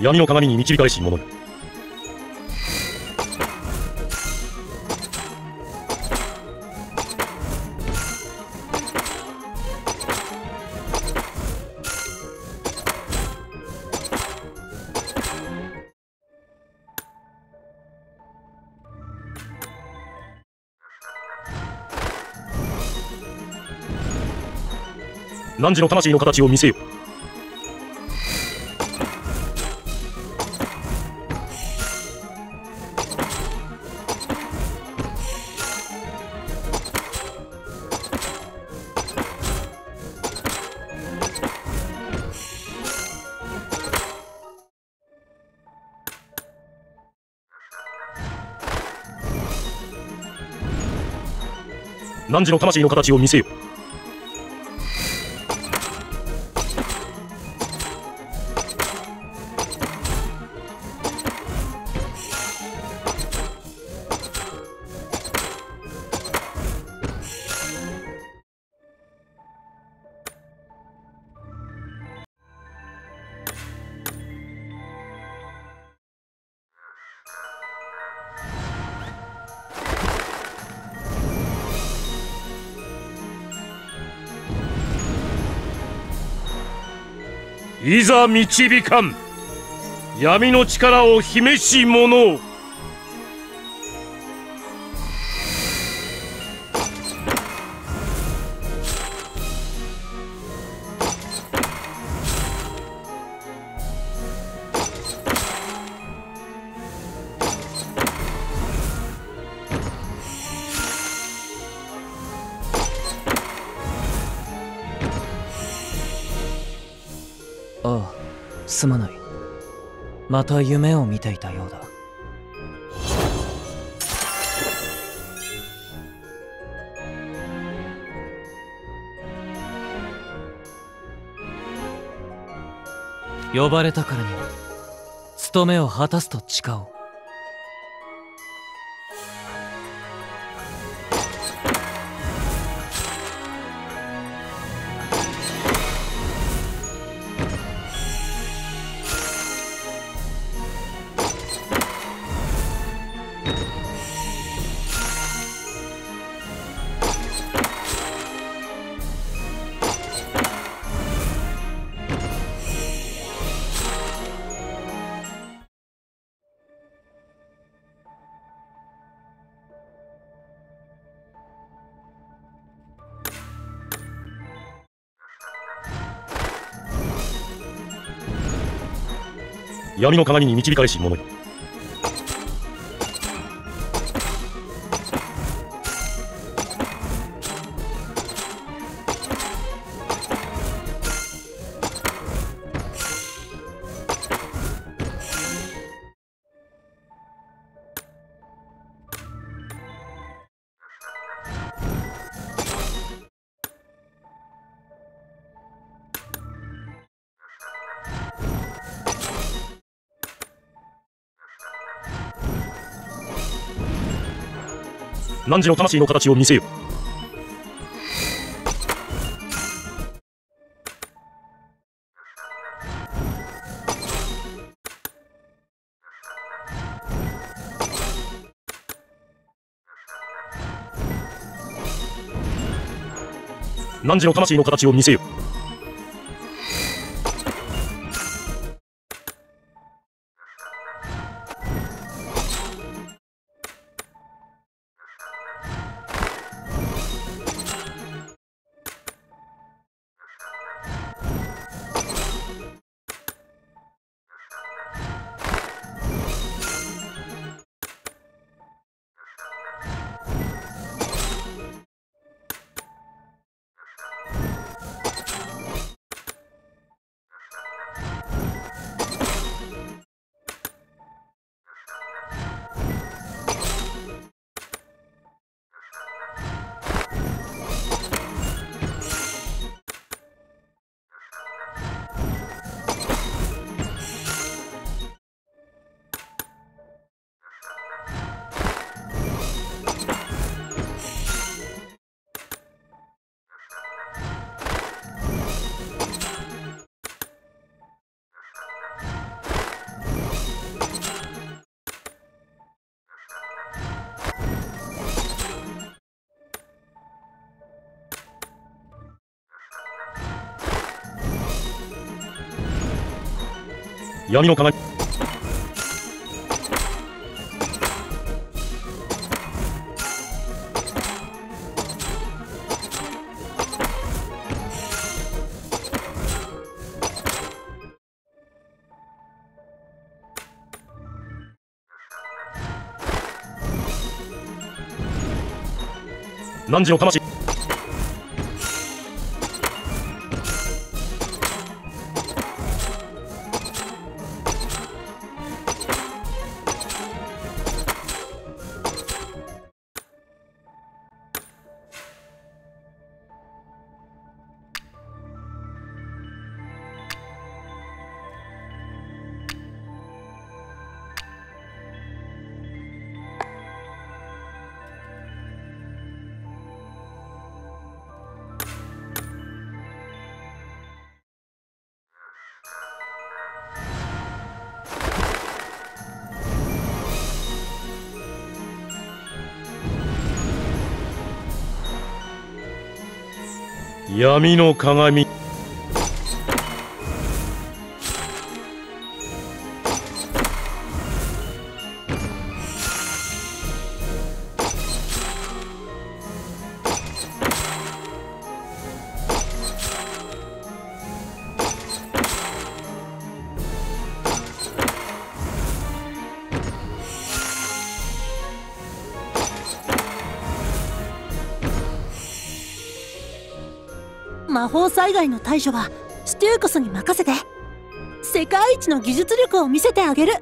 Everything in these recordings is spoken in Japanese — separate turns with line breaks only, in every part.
闇の鏡に導かれし者よ汝の魂の形を見せよ。汝の魂の形を見せよ。いざ導かん。闇の力を秘めし者
すまない。また夢を見ていたようだ。呼ばれたからには務めを果たすと誓おう。
闇の鏡に導かれし者よ汝の魂の形を見せよ。汝の魂の形を見せよ。闇の鏡。汝の魂闇の鏡
魔法災害の対処はステューコスに任せて。世界一の技術力を見せてあげる。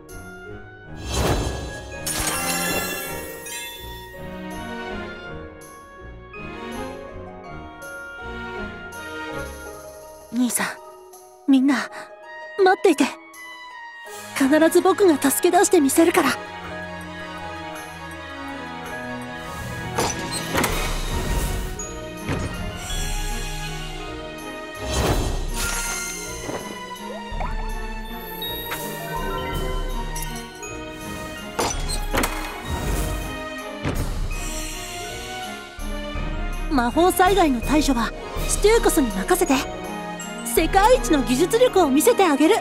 兄さんみんな待っていて。必ず僕が助け出してみせるから。魔法災害の対処はステューコスに任せて世界一の技術力を見せてあげる。